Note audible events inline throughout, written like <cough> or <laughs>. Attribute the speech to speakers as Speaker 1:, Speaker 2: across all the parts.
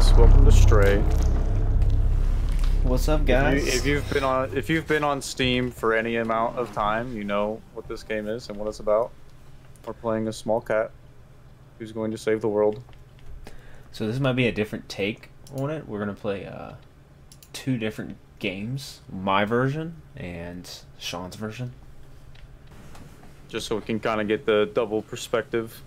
Speaker 1: guys. Welcome to Stray.
Speaker 2: What's up,
Speaker 1: If,
Speaker 2: guys?
Speaker 1: you, if you've been on if you've been on Steam for any amount of time, you know what this game is and what it's about. We're playing a small cat who's going to save the world.
Speaker 2: So this might be a different take on it. We're gonna play uh, two different games: my version and Sean's version.
Speaker 1: Just so we can kind of get the double perspective.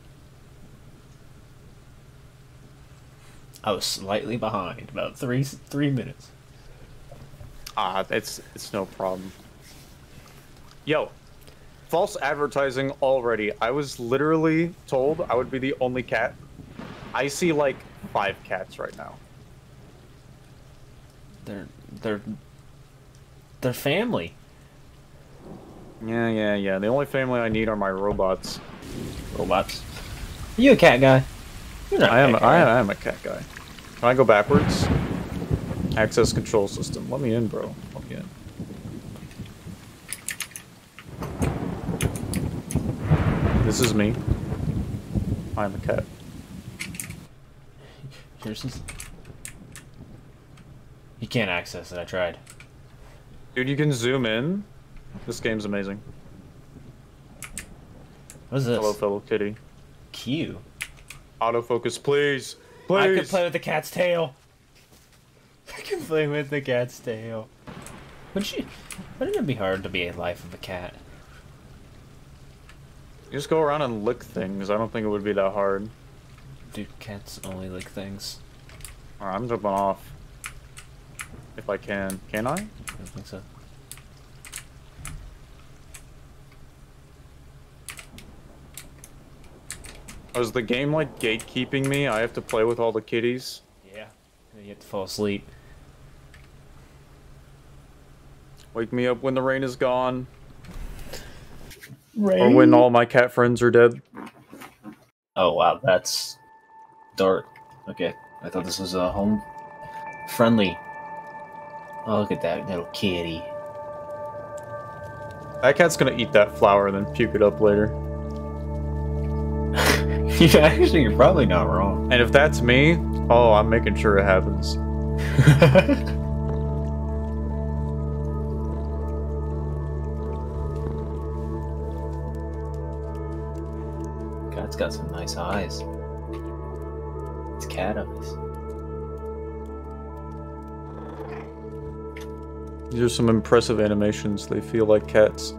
Speaker 2: I was slightly behind, about three three minutes.
Speaker 1: Ah, it's it's no problem. Yo, false advertising already. I was literally told I would be the only cat. I see like five cats right now.
Speaker 2: They're they're they're family.
Speaker 1: Yeah, yeah, yeah. The only family I need are my robots.
Speaker 2: Robots. Are you a cat guy? You're not a
Speaker 1: I am.
Speaker 2: cat
Speaker 1: I,
Speaker 2: guy.
Speaker 1: I am a cat guy. Can I go backwards? Access control system. Let me in, bro. Let me in. This is me. I'm a cat.
Speaker 2: Here's some... You can't access it. I tried.
Speaker 1: Dude, you can zoom in. This game's amazing.
Speaker 2: What is this?
Speaker 1: Hello, fellow kitty.
Speaker 2: Q.
Speaker 1: Autofocus, please. Please.
Speaker 2: I could play with the cat's tail. I can play with the cat's tail. Would you? Wouldn't it be hard to be a life of a cat?
Speaker 1: You just go around and lick things. I don't think it would be that hard.
Speaker 2: Do cats only lick things?
Speaker 1: Alright, I'm jumping off. If I can. Can I?
Speaker 2: I don't think so.
Speaker 1: Oh, is the game like gatekeeping me? I have to play with all the kitties?
Speaker 2: Yeah. and You have to fall asleep.
Speaker 1: Wake me up when the rain is gone. Or when all my cat friends are dead.
Speaker 2: Oh wow, that's dark. Okay, I thought this was a home friendly. Oh, look at that little kitty.
Speaker 1: That cat's gonna eat that flower and then puke it up later. <laughs>
Speaker 2: yeah, actually, you're probably not wrong.
Speaker 1: And if that's me, oh, I'm making sure it happens. <laughs>
Speaker 2: Cat's got some nice eyes. It's cat eyes.
Speaker 1: These are some impressive animations. They feel like cats.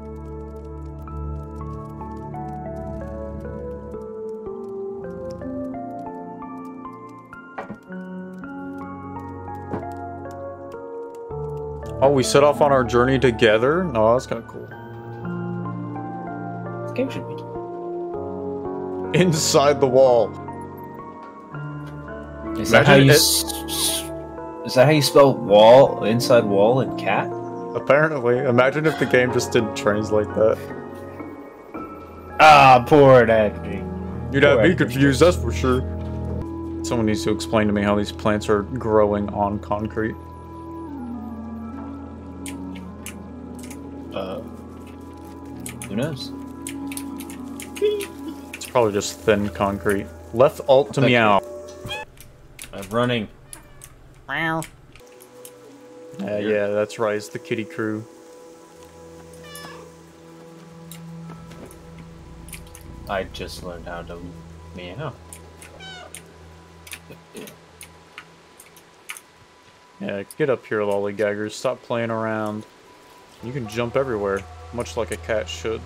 Speaker 1: Oh, we set off on our journey together? No, that's kind of cool.
Speaker 2: This game should be.
Speaker 1: Inside the wall.
Speaker 2: Is that how you?
Speaker 1: it-
Speaker 2: s- s- Is that how you spell wall? Inside wall and cat?
Speaker 1: Apparently. Imagine if the game just didn't translate that.
Speaker 2: Ah, poor editing.
Speaker 1: You'd have me
Speaker 2: Correct.
Speaker 1: confused, that's for sure. Someone needs to explain to me how these plants are growing on concrete.
Speaker 2: Who knows?
Speaker 1: It's probably just thin concrete. Left alt to meow.
Speaker 2: I'm running.
Speaker 1: Yeah, yeah, that's right. It's the kitty crew.
Speaker 2: I just learned how to meow.
Speaker 1: Yeah, get up here, lollygaggers. Stop playing around. You can jump everywhere, much like a cat should.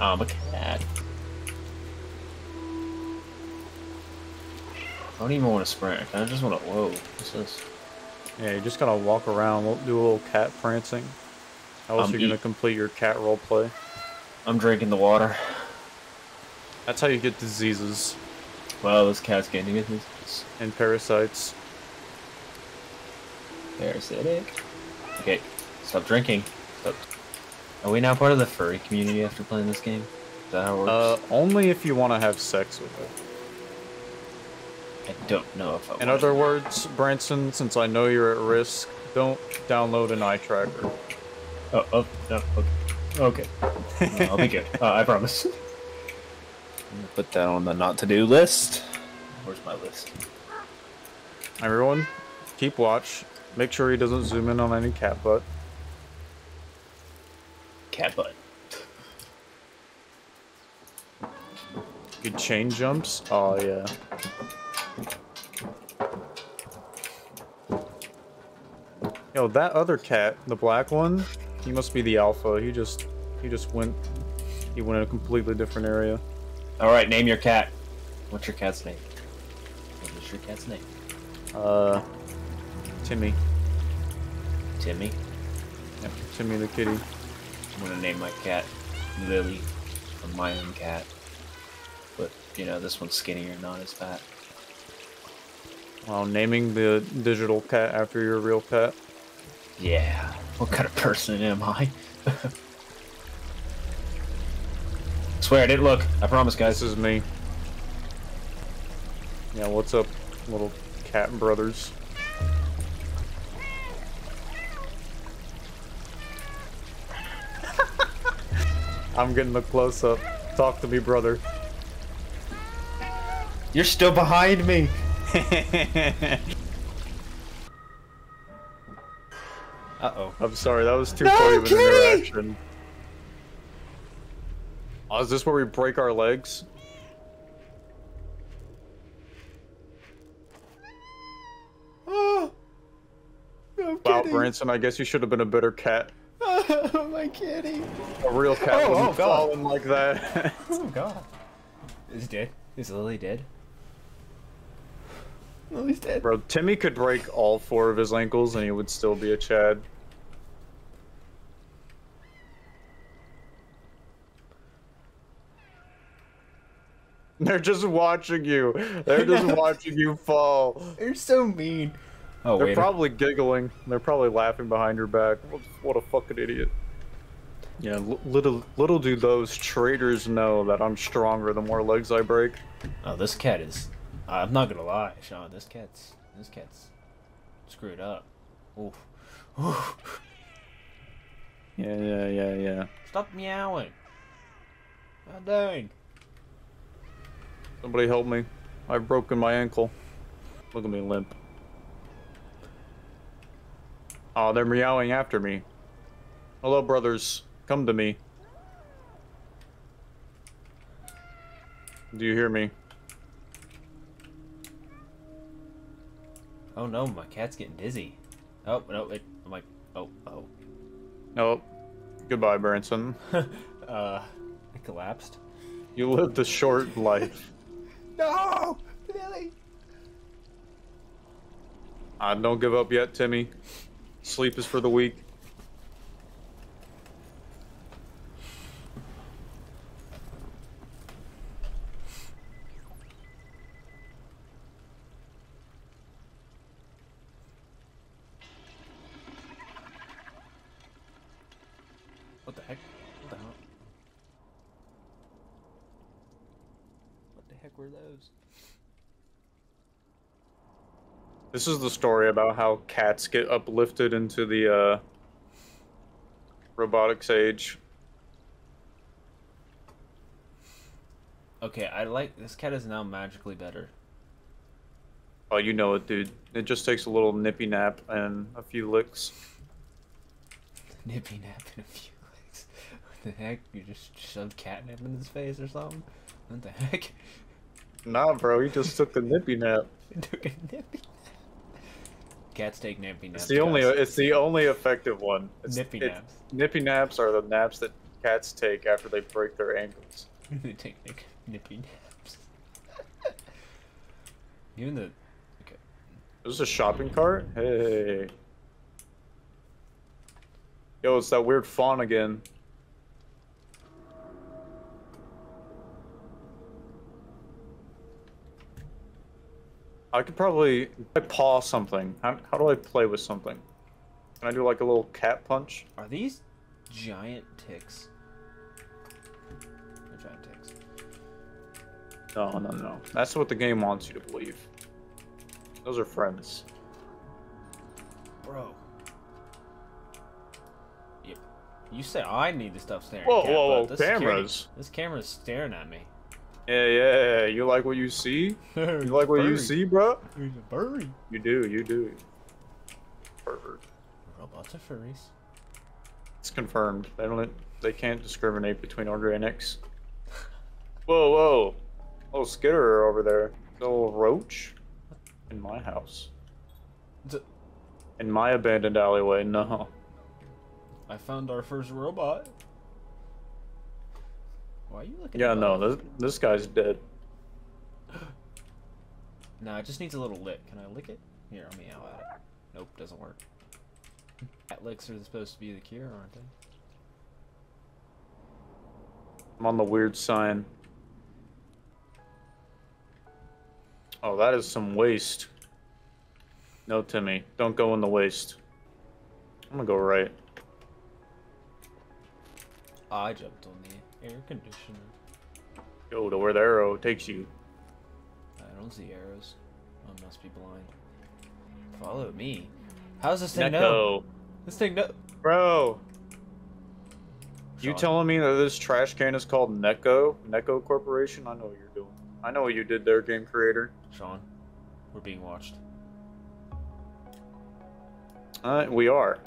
Speaker 2: I'm a cat. I don't even want to sprint. I just want to. Whoa, what's this?
Speaker 1: Yeah, you just gotta walk around, do a little cat prancing. How else are you gonna complete your cat roleplay?
Speaker 2: I'm drinking the water.
Speaker 1: That's how you get diseases
Speaker 2: Wow, this cat's getting. It's
Speaker 1: and parasites.
Speaker 2: parasitic. Okay, stop drinking. Stop. Are we now part of the furry community after playing this game? Is that how it works?
Speaker 1: Uh, only if you want to have sex with it.
Speaker 2: I don't know if I.
Speaker 1: In
Speaker 2: want
Speaker 1: other words, Branson, since I know you're at risk, don't download an eye tracker.
Speaker 2: Oh, oh, no, okay. Okay. No, I'll be good. <laughs> Uh, I promise. <laughs> Put that on the not to do list. Where's my list?
Speaker 1: Everyone, keep watch. Make sure he doesn't zoom in on any cat butt.
Speaker 2: Cat butt.
Speaker 1: Good chain jumps. Oh yeah. Yo, that other cat, the black one, he must be the alpha. He just, he just went, he went in a completely different area.
Speaker 2: All right, name your cat. What's your cat's name? What is your cat's name?
Speaker 1: Uh, Timmy.
Speaker 2: Timmy.
Speaker 1: Yep, Timmy the kitty.
Speaker 2: I'm gonna name my cat Lily from my own cat. But you know, this one's skinnier, not as fat.
Speaker 1: Wow, naming the digital cat after your real pet.
Speaker 2: Yeah. What kind of person am I? <laughs> Swear I didn't look. I promise, guys.
Speaker 1: This is me. Yeah, what's up, little cat brothers? I'm getting the close up. Talk to me, brother.
Speaker 2: You're still behind me. <laughs> Uh oh.
Speaker 1: I'm sorry, that was too
Speaker 2: No,
Speaker 1: funny of an interaction. Oh, is this where we break our legs?
Speaker 2: Oh, no
Speaker 1: Wow, Branson, I guess you should have been a better cat.
Speaker 2: Oh, my kitty.
Speaker 1: A real cat
Speaker 2: Oh,
Speaker 1: wouldn't
Speaker 2: oh,
Speaker 1: fall in like that. <laughs>
Speaker 2: Oh god. Is he dead? Is Lily dead? Lily's dead.
Speaker 1: Bro, Timmy could break all four of his ankles and he would still be a Chad. They're just watching you. They're <laughs> just watching you fall.
Speaker 2: You're so mean. Oh
Speaker 1: They're probably giggling. They're probably laughing behind your back. What, what a fucking idiot. Yeah, little little do those traitors know that I'm stronger the more legs I break.
Speaker 2: Oh, this cat is. I'm not gonna lie, Sean. This cat's. This cat's screwed up. Oof. Oof.
Speaker 1: Yeah, yeah, yeah, yeah.
Speaker 2: Stop meowing. God dang.
Speaker 1: Somebody help me. I've broken my ankle. Look at me limp. Oh, they're meowing after me. Hello, brothers. Come to me. Do you hear me?
Speaker 2: Oh no, my cat's getting dizzy. Oh no, it. I'm like, oh, oh.
Speaker 1: Nope. Goodbye, Branson. <laughs>
Speaker 2: uh, it collapsed.
Speaker 1: You lived a short life. <laughs>
Speaker 2: No, Lily.
Speaker 1: Uh, don't give up yet, Timmy. Sleep is for the weak.
Speaker 2: What the heck? What the hell? What the heck were those?
Speaker 1: This is the story about how cats get uplifted into the uh, robotics age.
Speaker 2: Okay, I like this cat is now magically better.
Speaker 1: Oh, you know it, dude. It just takes a little nippy nap and a few licks. <laughs>
Speaker 2: Nippy nap in a few legs. What the heck? You just shoved catnip in his face or something? What the heck?
Speaker 1: Nah, bro, he just took the nippy nap. <laughs>
Speaker 2: Took a nippy nap. Cats take naps.
Speaker 1: It's the only. It's the only effective one. It's,
Speaker 2: Nippy naps.
Speaker 1: Nippy naps are the naps that cats take after they break their ankles. <laughs>
Speaker 2: they take nick, nippy naps. <laughs> Even the okay.
Speaker 1: Is this a shopping cart? Hey. Yo, it's that weird fawn again. I could probably I paw something. How, how do I play with something? Can I do like a little cat punch?
Speaker 2: Are these giant ticks? They're giant ticks.
Speaker 1: No, no, no. That's what the game wants you to believe. Those are friends.
Speaker 2: Bro. Yep. You said I need the stuff staring.
Speaker 1: Whoa,
Speaker 2: cat,
Speaker 1: whoa, whoa,
Speaker 2: this security-
Speaker 1: cameras.
Speaker 2: This camera's staring at me.
Speaker 1: Yeah, yeah. You like what you see? <laughs> You like what you see, bro?
Speaker 2: He's a furry.
Speaker 1: You do, you do. Pervert.
Speaker 2: Robots are furries.
Speaker 1: It's confirmed. They don't. They can't discriminate between organics. Whoa, whoa! Little skitterer over there. Little roach. In my house.
Speaker 2: D-
Speaker 1: In my abandoned alleyway. No.
Speaker 2: I found our first robot. Why are you looking?
Speaker 1: Yeah, no. This this guy's dead. <gasps>
Speaker 2: No, it just needs a little lick. Can I lick it? Here, let me out at it. Nope, doesn't work. Cat licks are supposed to be the cure, aren't they?
Speaker 1: I'm on the weird sign. Oh, that is some waste. No, Timmy. Don't go in the waste. I'm gonna go right.
Speaker 2: I jumped on the air conditioner.
Speaker 1: Go to where the arrow takes you.
Speaker 2: I don't see arrows. I must be blind. Follow me. How's this thing know? This thing know.
Speaker 1: Bro, you telling me that this trash can is called Neko? Neko Corporation? I know what you're doing. I know what you did there, game creator.
Speaker 2: Sean, we're being watched.
Speaker 1: Uh, we are.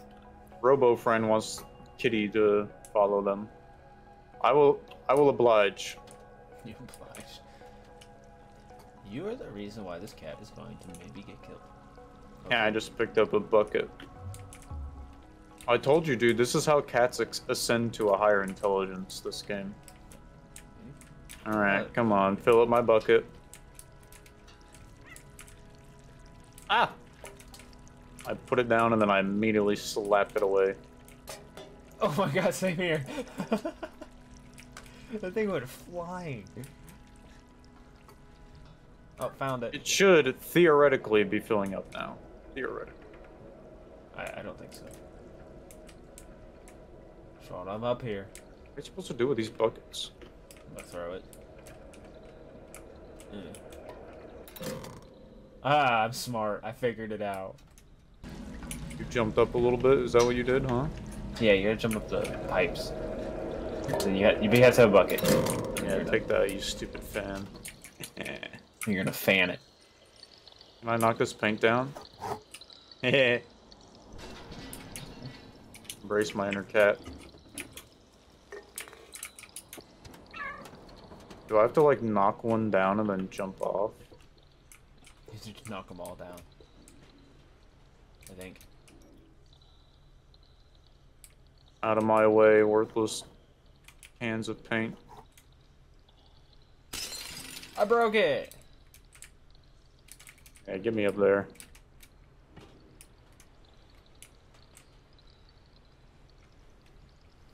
Speaker 1: Robo friend wants Kitty to follow them. I will. I will oblige. <laughs>
Speaker 2: You obliged. You are the reason why this cat is going to maybe get killed.
Speaker 1: Yeah, I just picked up a bucket. I told you, dude. This is how cats ascend to a higher intelligence. This game. All right,
Speaker 2: What?
Speaker 1: come on, fill up my bucket. Ah! I put it down and then I immediately slapped it away.
Speaker 2: Oh my god, same here. <laughs> the thing went flying. Oh, found it.
Speaker 1: It should theoretically be filling up now. Theoretically.
Speaker 2: I, I don't think so. Sean, I'm up here.
Speaker 1: What are you supposed to do with these buckets?
Speaker 2: I'm gonna throw it. Mm. Ah, I'm smart. I figured it out.
Speaker 1: You jumped up a little bit. Is that what you did, huh?
Speaker 3: Yeah, you gotta jump up the pipes. So you got, you have to have a bucket.
Speaker 1: Yeah, take that, you stupid fan. <laughs>
Speaker 3: You're gonna fan it.
Speaker 1: Can I knock this paint down? <laughs> Embrace my inner cat. Do I have to like knock one down and then jump off?
Speaker 2: You should knock them all down. I think.
Speaker 1: Out of my way, worthless cans of paint.
Speaker 2: I broke it!
Speaker 1: Yeah, get me up there.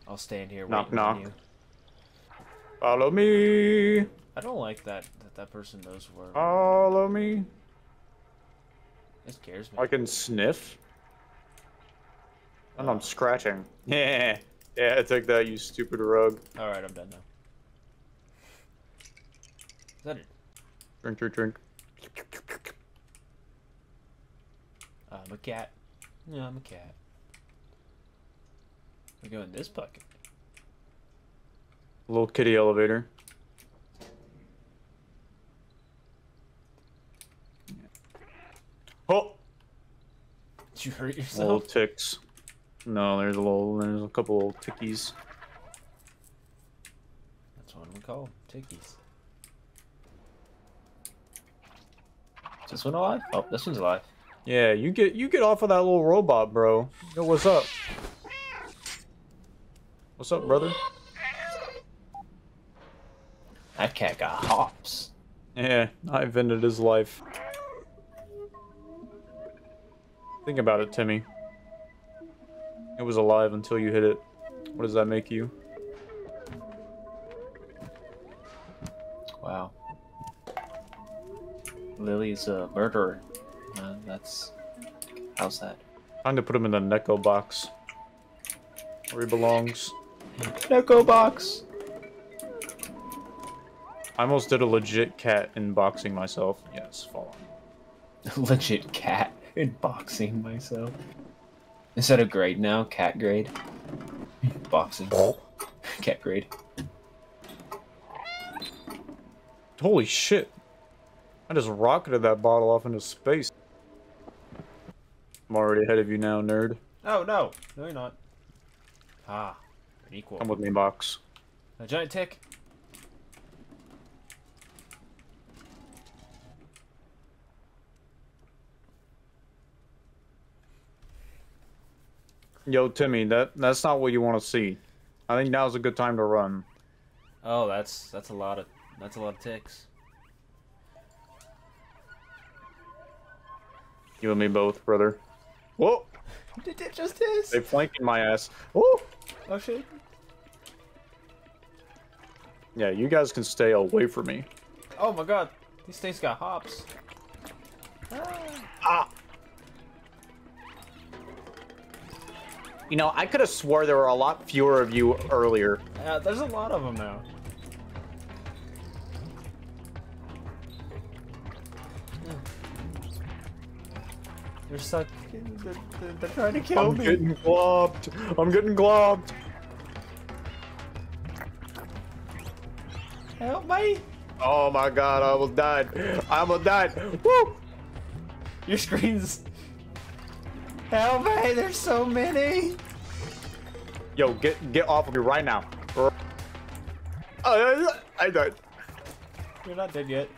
Speaker 2: I'll stand here
Speaker 1: Knock, knock. Follow me!
Speaker 2: I don't like that that, that person knows where.
Speaker 1: Follow me!
Speaker 2: It scares me.
Speaker 1: I can sniff. And I'm scratching. Yeah, yeah, I take that, you stupid rug.
Speaker 2: Alright, I'm done now. Is that it?
Speaker 1: Drink, drink, drink.
Speaker 2: I'm a cat. Yeah, I'm a cat. We go in this bucket.
Speaker 1: Little kitty elevator. Oh,
Speaker 2: Did you hurt yourself?
Speaker 1: little ticks. No, there's a little, there's a couple little tickies.
Speaker 2: That's what we call tickies.
Speaker 3: Is this one alive? Oh, this one's alive.
Speaker 1: Yeah, you get, you get off of that little robot, bro. Yo, what's up? What's up, brother?
Speaker 3: That cat got hops.
Speaker 1: Yeah, I invented his life. Think about it, Timmy. It was alive until you hit it. What does that make you?
Speaker 3: Wow. Lily's a murderer. Uh, that's. How's that?
Speaker 1: Time to put him in the Neko box. Where he belongs.
Speaker 3: Neko box!
Speaker 1: I almost did a legit cat in boxing myself. Yes, fall on. <laughs>
Speaker 3: Legit cat in boxing myself. Instead of grade now, cat grade. Boxing. cat grade.
Speaker 1: Holy shit. I just rocketed that bottle off into space. I'm already ahead of you now, nerd.
Speaker 2: Oh, no. No, you're not. Ah, an equal.
Speaker 1: Come with me, box.
Speaker 2: A giant tick.
Speaker 1: Yo, Timmy, that that's not what you want to see. I think now's a good time to run.
Speaker 2: Oh, that's that's a lot of that's a lot of ticks.
Speaker 1: You and me both, brother. Whoa! <laughs>
Speaker 2: Did it just is?
Speaker 1: They flanking my ass. Whoa!
Speaker 2: Oh shit.
Speaker 1: Yeah, you guys can stay away from me.
Speaker 2: Oh my god. These things got hops. Ah.
Speaker 1: Ah! You know, I could have swore there were a lot fewer of you earlier.
Speaker 2: Yeah, there's a lot of them now. They're stuck. They're, they're, they're trying to kill
Speaker 1: I'm
Speaker 2: me.
Speaker 1: getting globbed. I'm getting globbed.
Speaker 2: Help me!
Speaker 1: Oh my god, I almost died. I almost died. Woo!
Speaker 2: Your screen's. Help me! There's so many.
Speaker 1: Yo, get get off of me right now. Uh, I died.
Speaker 2: You're not dead yet.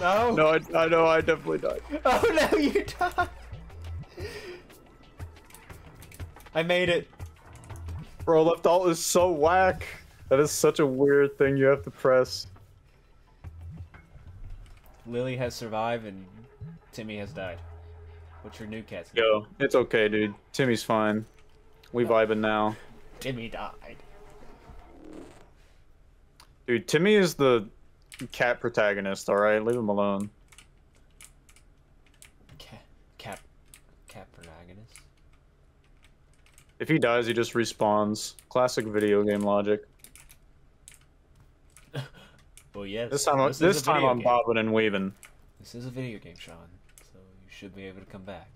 Speaker 2: No.
Speaker 1: No, I, I know, I definitely died. <laughs>
Speaker 2: Oh no, you died. I made it.
Speaker 1: Bro, left alt is so whack. That is such a weird thing you have to press.
Speaker 2: Lily has survived and Timmy has died. What's your new cat's name?
Speaker 1: Yo, it's okay, dude. Timmy's fine. We vibing now.
Speaker 2: Timmy died.
Speaker 1: Dude, Timmy is the cat protagonist, alright? Leave him alone.
Speaker 2: Cat, cat, cat protagonist.
Speaker 1: If he dies, he just respawns. Classic video game logic. <laughs>
Speaker 2: Well, yes.
Speaker 1: This time,
Speaker 2: is
Speaker 1: this, time I'm
Speaker 2: game.
Speaker 1: bobbing and weaving.
Speaker 2: This is a video game, Sean. Should be able to come back.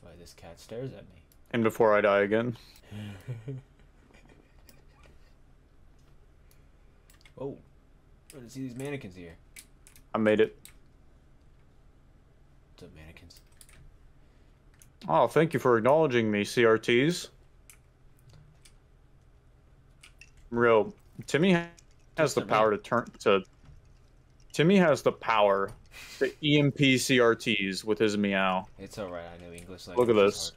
Speaker 2: Why this cat stares at me.
Speaker 1: And before I die again. <laughs>
Speaker 2: Oh, I didn't see these mannequins here.
Speaker 1: I made it.
Speaker 2: What's up, mannequins?
Speaker 1: Oh, thank you for acknowledging me, CRTs. Real, Timmy has the power to turn to. Timmy has the power to EMP CRTs with his meow.
Speaker 2: It's alright, I know English language.
Speaker 1: Look at this.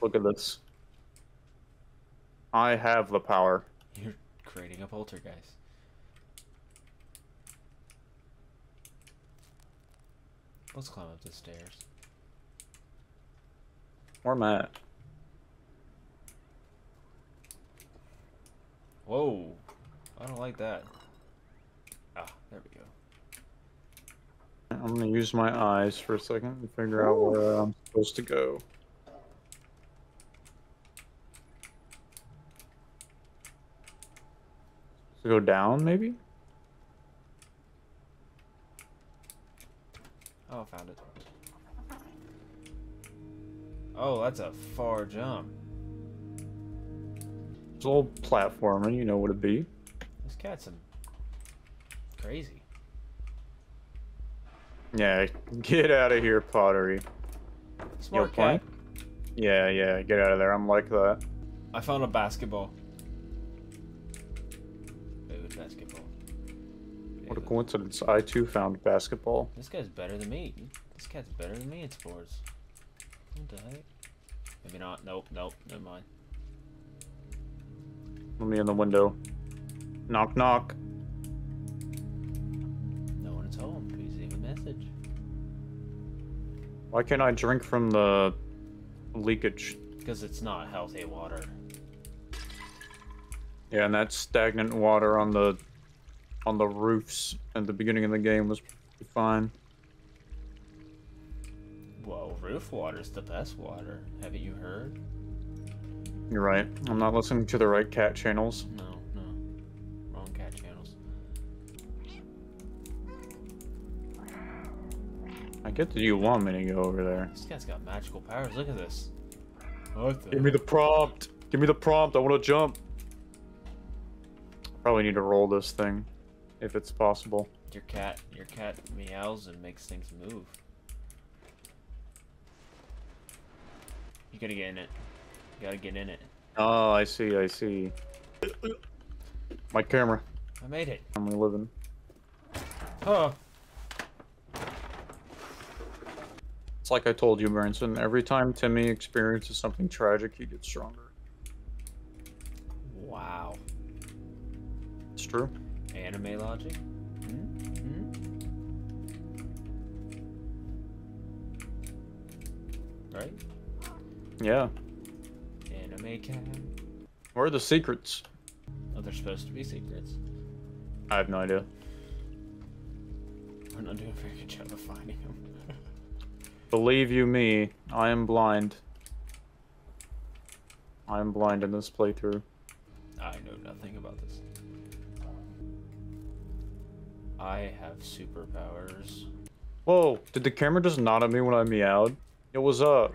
Speaker 1: Look at this. I have the power.
Speaker 2: You're creating a poltergeist. Let's climb up the stairs.
Speaker 1: Where am I at?
Speaker 2: Whoa! I don't like that. Ah, there we go.
Speaker 1: I'm gonna use my eyes for a second and figure out where I'm supposed to go. To go down, maybe?
Speaker 2: Oh, I found it. Oh, that's a far jump.
Speaker 1: It's a little platformer, you know what it'd be.
Speaker 2: This cat's some crazy.
Speaker 1: Yeah, get out of here, pottery.
Speaker 2: Smart
Speaker 1: playing?
Speaker 2: cat.
Speaker 1: Yeah, yeah, get out of there. I'm like that.
Speaker 2: I found a basketball. Food basketball.
Speaker 1: What a coincidence. I too found basketball.
Speaker 2: This guy's better than me. This cat's better than me in sports. What the heck? Maybe not. Nope, nope, never mind.
Speaker 1: Let me in the window. Knock, knock.
Speaker 2: Message.
Speaker 1: Why can't I drink from the leakage?
Speaker 2: Because it's not healthy water.
Speaker 1: Yeah, and that stagnant water on the on the roofs at the beginning of the game was pretty fine.
Speaker 2: Well, roof water's the best water. Haven't you heard?
Speaker 1: You're right. I'm not listening to the right cat channels.
Speaker 2: No,
Speaker 1: get that you want me to go over there.
Speaker 2: This guy's got magical powers. Look at this. What the?
Speaker 1: Give me the prompt. Give me the prompt. I want to jump. Probably need to roll this thing. if it's possible.
Speaker 2: Your cat, your cat meows and makes things move. You gotta get in it. You gotta get in it.
Speaker 1: Oh, I see, I see. My camera.
Speaker 2: I made it.
Speaker 1: I'm living.
Speaker 2: Oh.
Speaker 1: It's like I told you, Branson. Every time Timmy experiences something tragic, he gets stronger.
Speaker 2: Wow.
Speaker 1: It's true.
Speaker 2: Anime logic? Hmm? Hmm? Right?
Speaker 1: Yeah.
Speaker 2: Anime cam.
Speaker 1: Where are the secrets?
Speaker 2: Oh, they're supposed to be secrets.
Speaker 1: I have no idea.
Speaker 2: We're not doing a very good job of finding them.
Speaker 1: Believe you me, I am blind. I am blind in this playthrough.
Speaker 2: I know nothing about this. I have superpowers.
Speaker 1: Whoa, did the camera just nod at me when I meowed? It was up.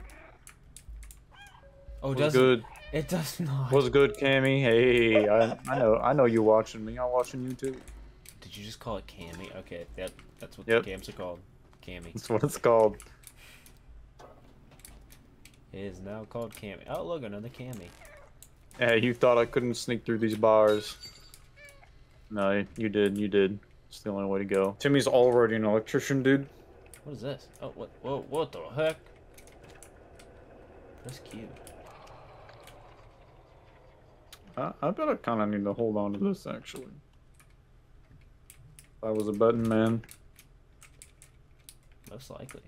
Speaker 2: Oh, does
Speaker 1: good.
Speaker 2: It does <laughs> not.
Speaker 1: Was good, Cammy. Hey, I, I know, I know you watching me. I'm watching you too.
Speaker 2: Did you just call it Cammy? Okay, that that's what
Speaker 1: Yep.
Speaker 2: the games are called. Cammy.
Speaker 1: That's what it's called.
Speaker 2: It is now called Cammy. Oh, look, another Cammy.
Speaker 1: Hey, you thought I couldn't sneak through these bars. No, you did, you did. It's the only way to go. Timmy's already an electrician, dude.
Speaker 2: What is this? Oh, what? Whoa, what the heck? That's cute.
Speaker 1: I, I bet I kind of need to hold on to this, actually. If I was a betting man.
Speaker 2: Most likely.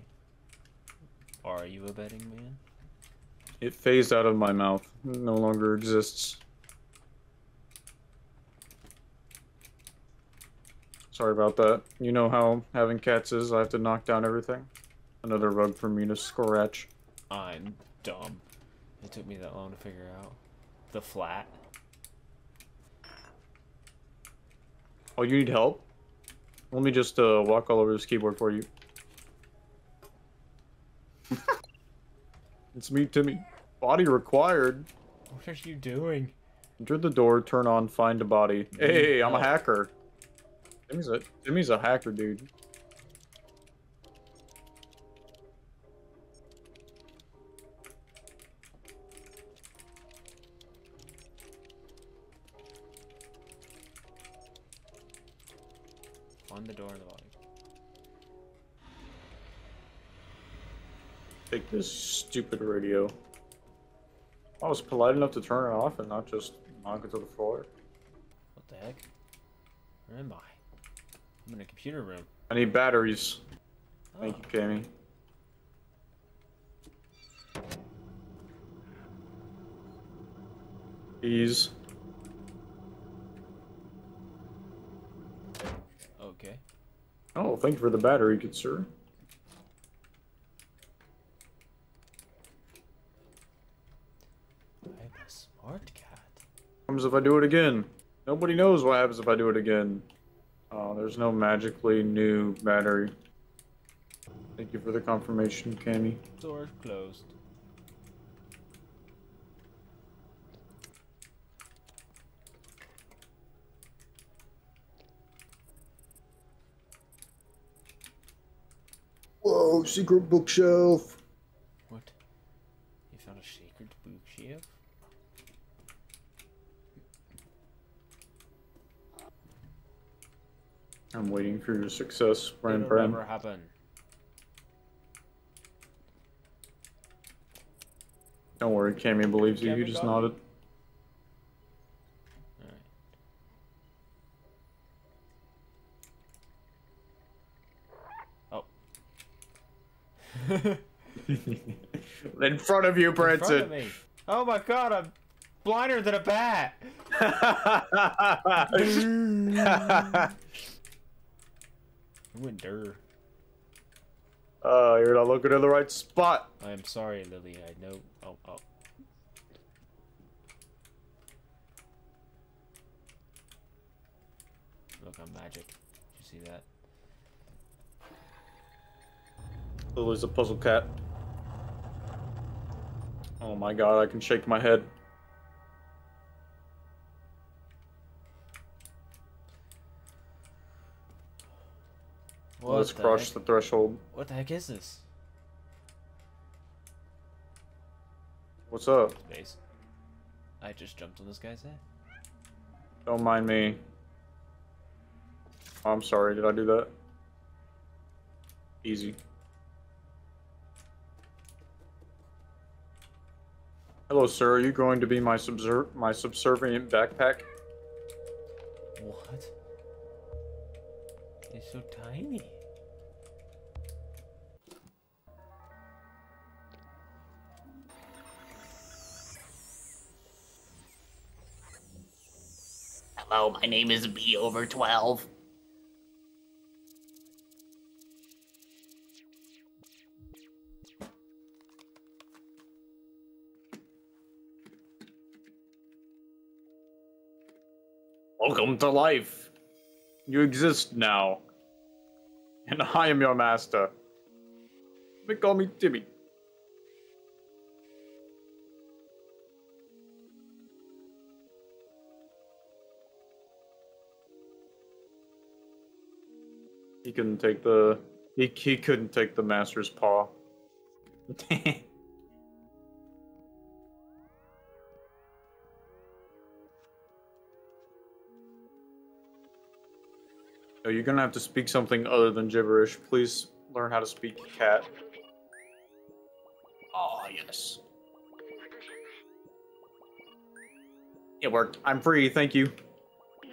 Speaker 2: Are you a betting man?
Speaker 1: It phased out of my mouth. It no longer exists. Sorry about that. You know how having cats is. I have to knock down everything. Another rug for me to scratch.
Speaker 2: I'm dumb. It took me that long to figure out. The flat.
Speaker 1: Oh, you need help? Let me just uh, walk all over this keyboard for you. <laughs> it's me, Timmy. Body required.
Speaker 2: What are you doing?
Speaker 1: Enter the door, turn on, find a body. Hey, I'm a hacker. Timmy's a Timmy's a hacker, dude. Stupid radio. I was polite enough to turn it off and not just knock it to the floor.
Speaker 2: What the heck? Where am I? I'm in a computer room.
Speaker 1: I need batteries. Thank
Speaker 2: Oh,
Speaker 1: you, Cammy. Ease.
Speaker 2: Okay.
Speaker 1: Oh, thank you for the battery, good sir.
Speaker 2: I'm a smart cat.
Speaker 1: What happens if I do it again? Nobody knows what happens if I do it again. Oh, there's no magically new battery. Thank you for the confirmation, Cammy.
Speaker 2: Door closed.
Speaker 1: Whoa, secret bookshelf.
Speaker 2: What? You found a secret bookshelf?
Speaker 1: I'm waiting for your success, Bran
Speaker 2: It'll
Speaker 1: Bran.
Speaker 2: never happen.
Speaker 1: Don't worry, Cammy believes you. You just
Speaker 2: got it.
Speaker 1: nodded.
Speaker 2: Alright. Oh. <laughs>
Speaker 1: In front of you,
Speaker 2: In front of me. Oh my god, I'm blinder than a bat! <laughs> <laughs> Went dur.
Speaker 1: Oh, you're not looking in the right spot.
Speaker 2: I am sorry, Lily. I know. Oh, oh. Look, I'm magic. Did you see that?
Speaker 1: Lily's a puzzle cat. Oh my god, I can shake my head.
Speaker 2: What
Speaker 1: Let's
Speaker 2: the
Speaker 1: cross
Speaker 2: heck?
Speaker 1: the threshold.
Speaker 2: What the heck is this?
Speaker 1: What's up?
Speaker 2: Base. I just jumped on this guy's head.
Speaker 1: Don't mind me. Oh, I'm sorry, did I do that? Easy. Hello, sir. Are you going to be my subser- my subservient backpack?
Speaker 2: What? It's so tiny.
Speaker 4: Hello, my name is B over 12.
Speaker 1: Welcome to life. You exist now. And I am your master. They call me Timmy. He couldn't take the he, he couldn't take the master's paw. <laughs> Oh, you're gonna have to speak something other than gibberish. Please learn how to speak cat. Oh, yes. It worked. I'm free, thank you. I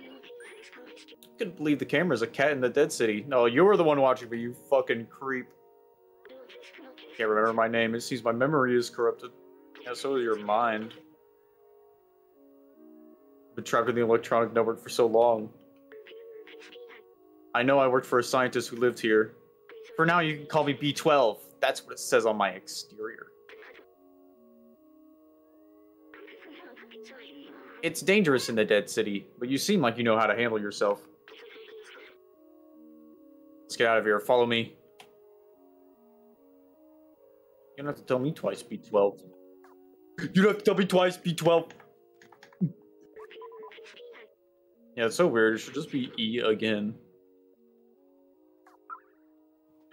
Speaker 1: Couldn't believe the camera's a cat in the dead city. No, you were the one watching me, you fucking creep. Can't remember my name. It seems my memory is corrupted. Yeah, so is your mind. Been trapped in the electronic network for so long. I know I worked for a scientist who lived here. For now, you can call me B12. That's what it says on my exterior. It's dangerous in the dead city, but you seem like you know how to handle yourself. Let's get out of here. Follow me. You don't have to tell me twice, B12. You don't have to tell me twice, B12. Yeah, it's so weird. It should just be E again.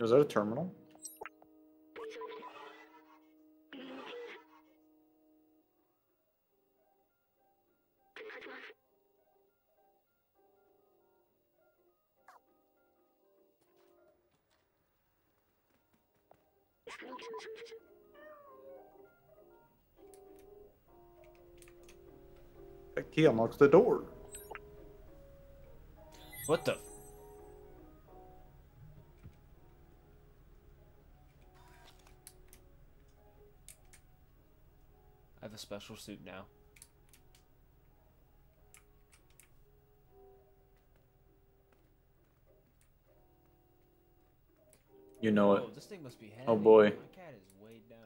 Speaker 1: Was that a terminal? That key unlocks the door.
Speaker 2: What the? A special suit now.
Speaker 1: You know it.
Speaker 2: This thing must be oh, heavy.
Speaker 1: Oh, boy.
Speaker 2: My cat is weighed down.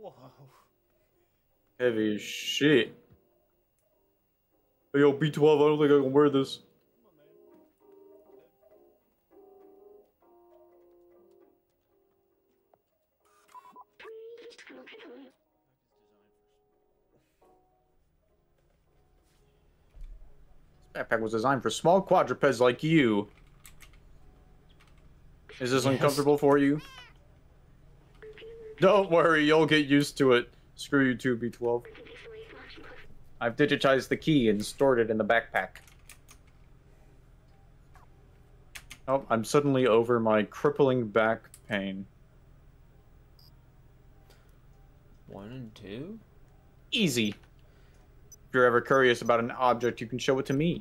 Speaker 2: Whoa.
Speaker 1: Heavy as shit. Hey, yo, B12, I don't think I can wear this. Backpack was designed for small quadrupeds like you. Is this
Speaker 2: Yes.
Speaker 1: uncomfortable for you? <laughs> Don't worry, you'll get used to it. Screw you too, B12. I've digitized the key and stored it in the backpack. Oh, I'm suddenly over my crippling back pain.
Speaker 2: One and two?
Speaker 1: Easy. If you're ever curious about an object, you can show it to me.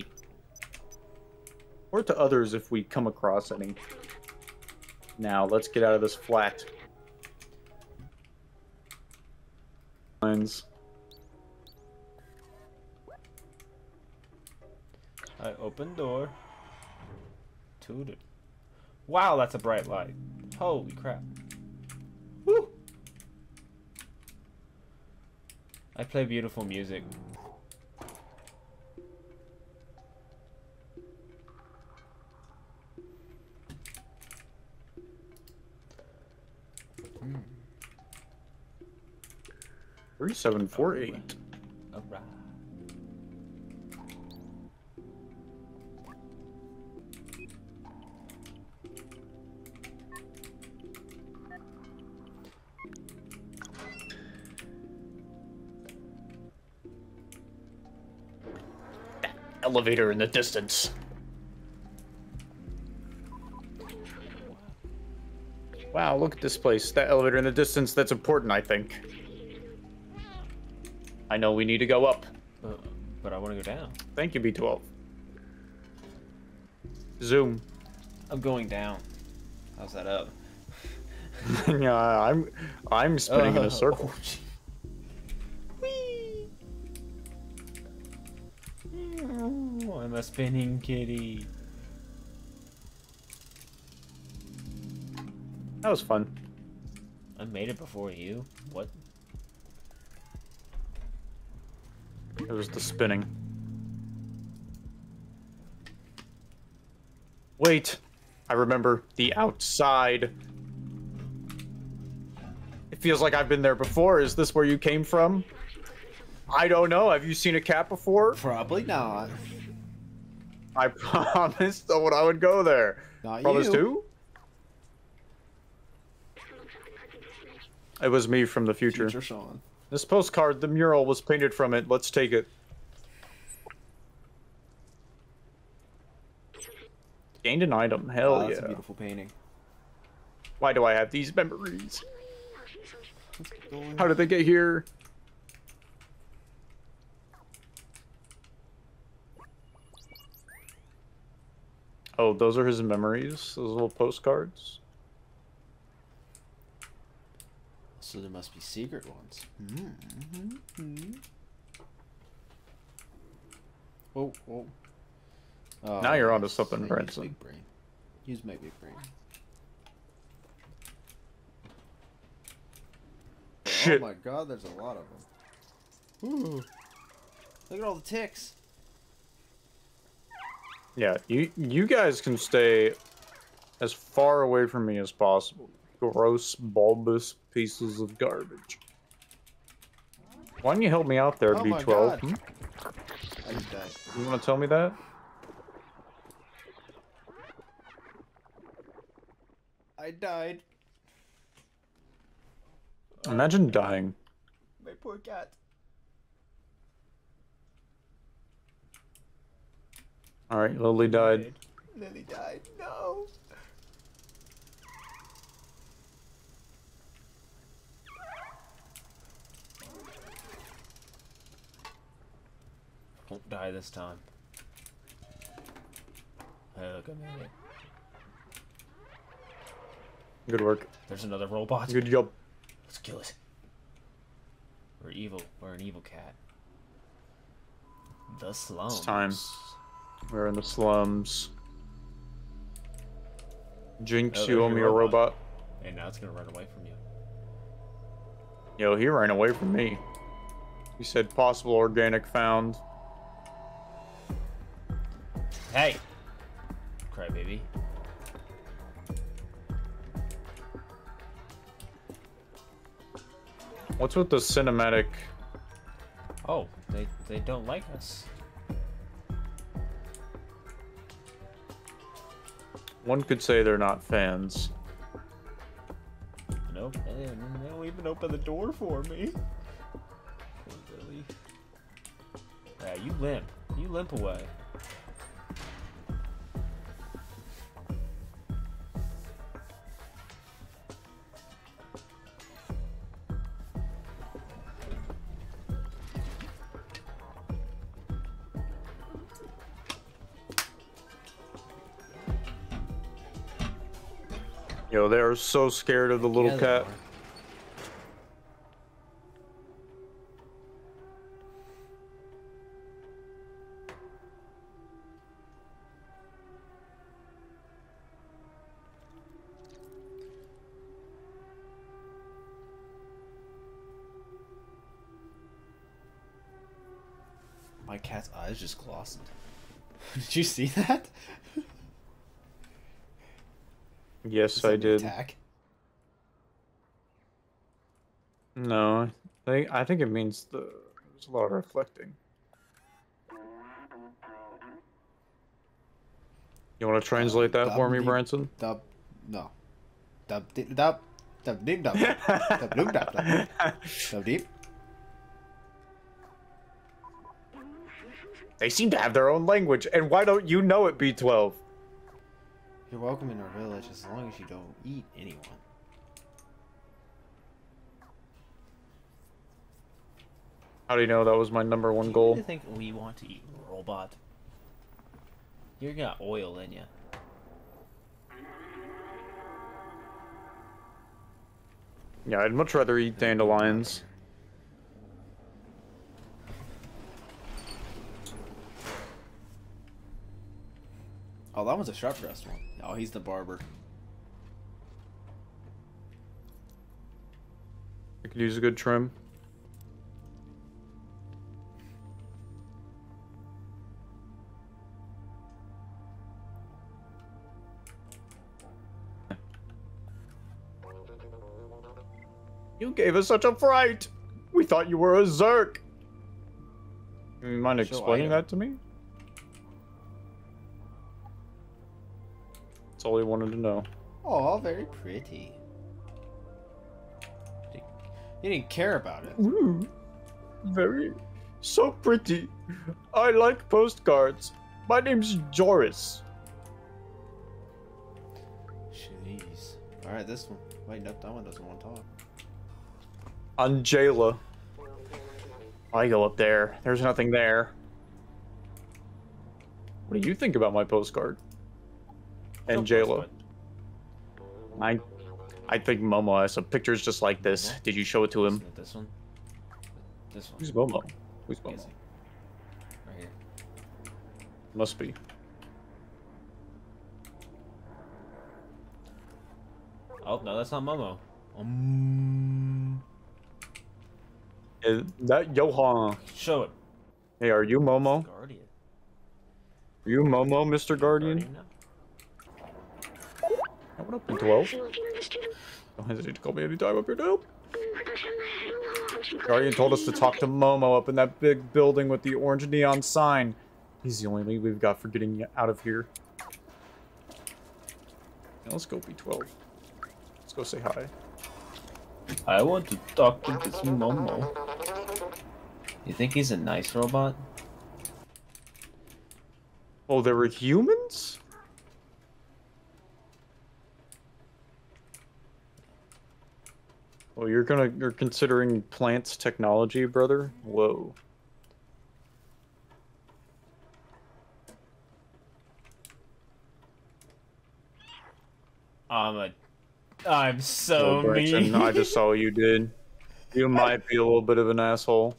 Speaker 1: Or to others if we come across any. Now, let's get out of this flat. Lines.
Speaker 2: I open door. Tooted. Wow, that's a bright light. Holy crap. Woo! I play beautiful music.
Speaker 1: 3748.
Speaker 2: That
Speaker 1: elevator in the distance. Wow, look at this place. That elevator in the distance, that's important, I think. I know we need to go up.
Speaker 2: Uh, but I want to go down.
Speaker 1: Thank you, B12. Zoom.
Speaker 2: I'm going down. How's that up? <laughs>
Speaker 1: yeah, I'm I'm spinning in
Speaker 2: Uh,
Speaker 1: a circle.
Speaker 2: oh, <laughs> gee. Whee! Oh, I'm a spinning kitty.
Speaker 1: That was fun.
Speaker 2: I made it before you. What?
Speaker 1: It was the spinning. Wait, I remember the outside. It feels like I've been there before. Is this where you came from? I don't know. Have you seen a cat before?
Speaker 5: Probably not.
Speaker 1: I <laughs> promised someone I would go there.
Speaker 5: Not
Speaker 1: Promise
Speaker 5: you.
Speaker 1: who? It was me from the future.
Speaker 5: Future Sean.
Speaker 1: This postcard, the mural was painted from it. Let's take it. Gained an item. Hell
Speaker 5: Wow, that's
Speaker 1: yeah.
Speaker 5: a beautiful painting.
Speaker 1: Why do I have these memories?
Speaker 5: Let's keep going.
Speaker 1: How did they get here? Oh, those are his memories? Those little postcards?
Speaker 5: So there must be secret ones. Mm-hmm. Whoa, whoa. Oh,
Speaker 1: Now you're onto
Speaker 5: yes,
Speaker 1: something,
Speaker 5: I use
Speaker 1: Branson.
Speaker 5: Big brain. Use my big brain.
Speaker 1: Shit.
Speaker 5: Oh my god, there's a lot of them. Ooh. Look at all the ticks.
Speaker 1: Yeah, you you guys can stay as far away from me as possible. Gross, bulbous pieces of garbage. Why don't you help me out there,
Speaker 5: Oh
Speaker 1: B12? Hmm?
Speaker 5: I just died.
Speaker 1: You want to tell me that?
Speaker 5: I died.
Speaker 1: Imagine dying.
Speaker 5: My poor cat.
Speaker 1: All right, Lily died.
Speaker 5: Lily died. No.
Speaker 2: Won't die this time. Hey, look, I made it.
Speaker 1: Good work.
Speaker 2: There's another robot.
Speaker 1: Good job.
Speaker 2: Let's kill it. We're evil. We're an evil cat. The slums.
Speaker 1: It's time. We're in the slums. Jinx,
Speaker 2: Oh,
Speaker 1: you owe
Speaker 2: your
Speaker 1: me a
Speaker 2: robot.
Speaker 1: robot.
Speaker 2: And now it's gonna run away from you.
Speaker 1: Yo, he ran away from me. He said possible organic found.
Speaker 2: Hey! Crybaby.
Speaker 1: What's with the cinematic?
Speaker 2: Oh, they they don't like us.
Speaker 1: One could say they're not fans.
Speaker 2: Nope. They, they don't even open the door for me. Really? Yeah, you limp. You limp away.
Speaker 1: Yo, they're so scared of the little
Speaker 2: Yeah,
Speaker 1: cat.
Speaker 5: My cat's eyes just glossed. <laughs> Did you see that?
Speaker 1: Yes, I did.
Speaker 5: Attack?
Speaker 1: No, I think I think it means the there's a lot of reflecting. You want to translate that for me, Branson?
Speaker 5: Dub. No. Dub. Dub. Dub. Dub. Dub. Dub. Dub. Dub. Dub. Deep.
Speaker 1: They seem to have their own language, and why don't you know it, B12?
Speaker 5: You're welcome in our village as long as you don't eat anyone.
Speaker 1: How do you know that was my number one
Speaker 2: Do you
Speaker 1: goal?
Speaker 2: really think we want to eat robot? You got oil in you.
Speaker 1: Yeah, I'd much rather eat dandelions.
Speaker 5: That one's a sharp dressed one. Oh, he's the barber.
Speaker 1: I could use a good trim. You gave us such a fright! We thought you were a Zurk! You mind
Speaker 5: Show
Speaker 1: explaining
Speaker 5: item.
Speaker 1: that to me? All he wanted to know.
Speaker 5: Oh, very pretty. You didn't care about it.
Speaker 1: Ooh, very, so pretty. I like postcards. My name's Joris.
Speaker 5: Jeez. Alright, this one. Wait, nope, that one doesn't want to talk.
Speaker 1: Angela. I go up there. There's nothing there. What do you think about my postcard? Angela. I, I think Momo has some pictures just like this. Did you show it to him?
Speaker 2: This one? This one.
Speaker 1: Who's Momo? Who's Momo?
Speaker 2: Right here.
Speaker 1: Must be.
Speaker 2: Oh no, that's not Momo. Um,
Speaker 1: Is that Johan?
Speaker 2: show it.
Speaker 1: Hey, are you Momo?
Speaker 2: Guardian.
Speaker 1: Are you Momo, Mr. Guardian?
Speaker 2: Guardian now.
Speaker 1: What up, B12? Don't hesitate to call me anytime up here now. Guardian told us to talk to Momo up in that big building with the orange neon sign. He's the only lead we've got for getting you out of here. Now let's go B12. Let's go say hi.
Speaker 3: I want to talk to this Momo. You think he's a nice robot?
Speaker 1: Oh, there were humans? Well, you're gonna you're considering plants technology, brother? Whoa.
Speaker 2: I'm a. I'm so mean.
Speaker 1: I just saw what you did. You might be a little bit of an asshole.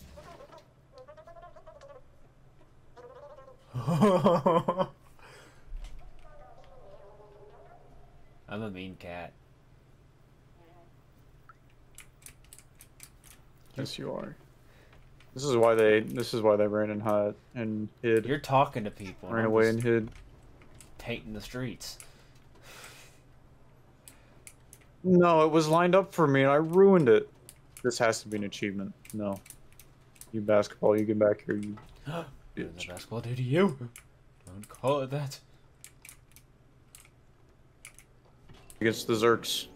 Speaker 1: <laughs>
Speaker 2: I'm a mean cat.
Speaker 1: Yes, you are. This is why they. This is why they ran and hid and hid.
Speaker 2: You're talking to people.
Speaker 1: ran
Speaker 2: I'm
Speaker 1: away
Speaker 2: just
Speaker 1: and hid.
Speaker 2: painting the streets.
Speaker 1: No, it was lined up for me and I ruined it. This has to be an achievement. No. You basketball, you get back here, you
Speaker 2: What did
Speaker 1: bitch.
Speaker 2: the basketball do to you? Don't call it that.
Speaker 1: Against the Zurks.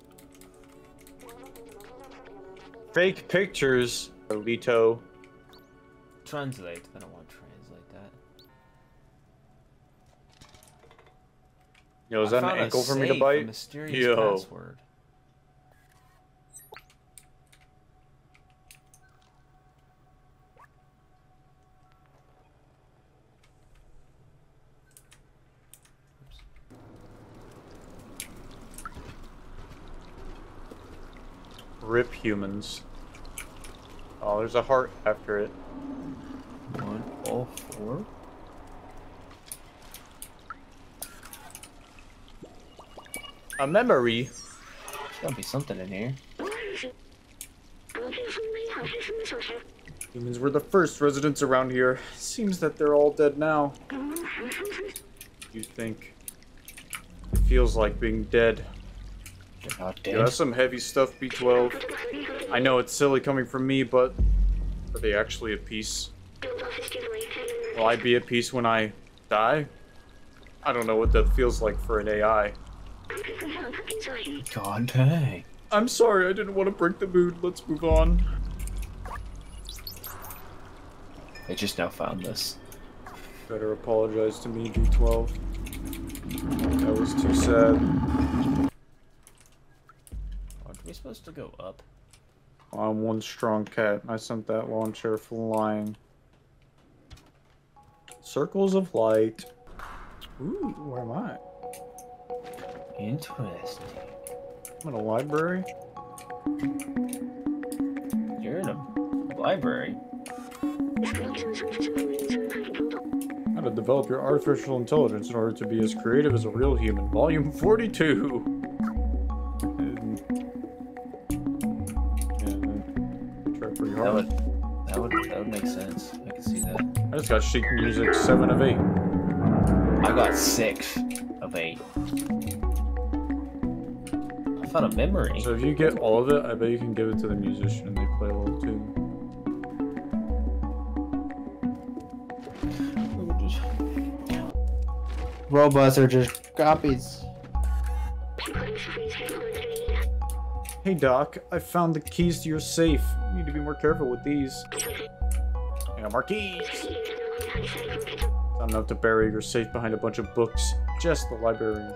Speaker 1: Fake pictures, Alito.
Speaker 2: Translate. I don't want to translate that.
Speaker 1: Yo, is
Speaker 2: I
Speaker 1: that an ankle for me to bite?
Speaker 2: Mysterious
Speaker 1: Yo.
Speaker 2: password.
Speaker 1: Rip humans. Oh, there's a heart after it.
Speaker 3: One, all four.
Speaker 1: A memory.
Speaker 3: There's gotta be something in here.
Speaker 1: Humans were the first residents around here. Seems that they're all dead now. You think? It feels like being dead.
Speaker 3: They're not
Speaker 1: Yeah, that's some heavy stuff, B12. I know it's silly coming from me, but are they actually at peace? Will I be at peace when I die? I don't know what that feels like for an AI.
Speaker 3: God dang.
Speaker 1: I'm sorry, I didn't want to break the mood. Let's move on.
Speaker 3: I just now found this.
Speaker 1: better apologize to me, B12. That was too sad.
Speaker 6: Aren't we supposed to go up?
Speaker 1: I'm one strong cat. I sent that launcher flying. Circles of light. Ooh, where am I?
Speaker 7: Interesting.
Speaker 1: I'm in a library.
Speaker 7: You're in a library.
Speaker 1: How to develop your artificial intelligence in order to be as creative as a real human. Volume 42.
Speaker 7: That
Speaker 1: hard.
Speaker 7: would that would that would make sense. I can see that.
Speaker 1: I just got sheet music 7 of 8.
Speaker 7: I got six of eight. I found a memory.
Speaker 1: So if you get all of it, I bet you can give it to the musician and they play a little tune.
Speaker 2: Robots are just copies.
Speaker 1: Hey Doc, I found the keys to your safe. Need to be more careful with these. I got more keys. Not enough to bury your safe behind a bunch of books. Just the librarian.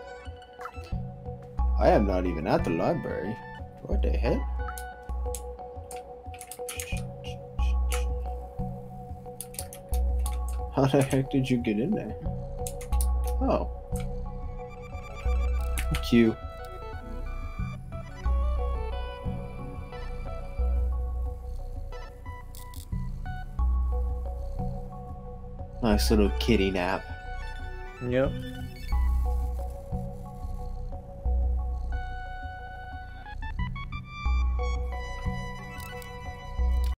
Speaker 2: I am not even at the library. What the heck? How the heck did you get in there? Oh. Q. Nice little kitty nap.
Speaker 1: Yep.